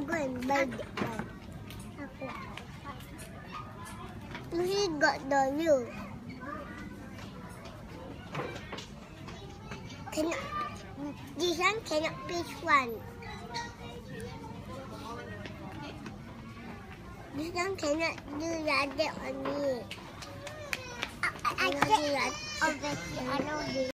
I go and buy. Ako. Lucy got the new. Cannot. This one cannot pick one. This one cannot do that on me. I, I, I Cannot do oh, said like over here. I know this.